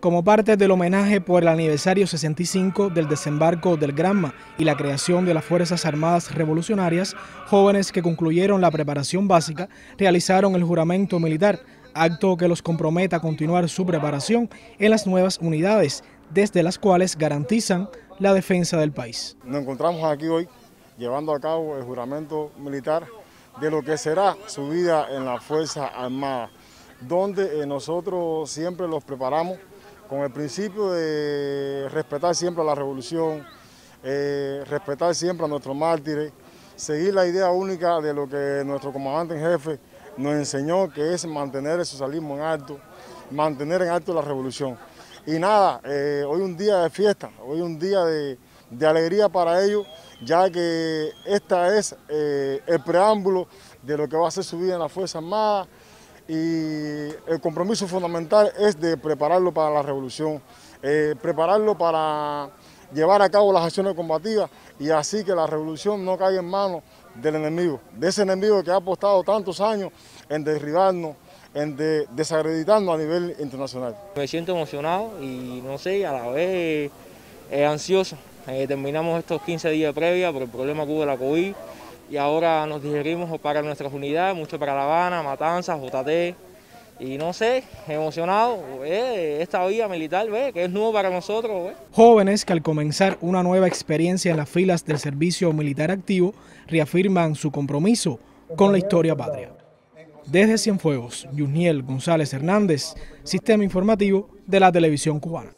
Como parte del homenaje por el aniversario 65 del desembarco del Granma y la creación de las Fuerzas Armadas Revolucionarias, jóvenes que concluyeron la preparación básica realizaron el juramento militar, acto que los compromete a continuar su preparación en las nuevas unidades, desde las cuales garantizan la defensa del país. Nos encontramos aquí hoy llevando a cabo el juramento militar de lo que será su vida en la Fuerza Armada, donde eh, nosotros siempre los preparamos con el principio de respetar siempre a la revolución, eh, respetar siempre a nuestros mártires, seguir la idea única de lo que nuestro comandante en jefe nos enseñó, que es mantener el socialismo en alto, mantener en alto la revolución. Y nada, eh, hoy un día de fiesta, hoy un día de, alegría para ellos, ya que esta es eh, el preámbulo de lo que va a ser su vida en la Fuerza Armada, y el compromiso fundamental es de prepararlo para la revolución, eh, prepararlo para llevar a cabo las acciones combativas y así que la revolución no caiga en manos del enemigo, de ese enemigo que ha apostado tantos años en derribarnos, en desacreditarnos a nivel internacional. Me siento emocionado y no sé, a la vez eh, ansioso. Eh, terminamos estos 15 días previa por el problema que hubo de la COVID y ahora nos digerimos para nuestras unidades, mucho para La Habana, Matanzas, JT, y no sé, emocionado, esta vía militar, que es nuevo para nosotros. Jóvenes que al comenzar una nueva experiencia en las filas del servicio militar activo reafirman su compromiso con la historia patria. Desde Cienfuegos, Yuniel González Hernández, Sistema Informativo de la Televisión Cubana.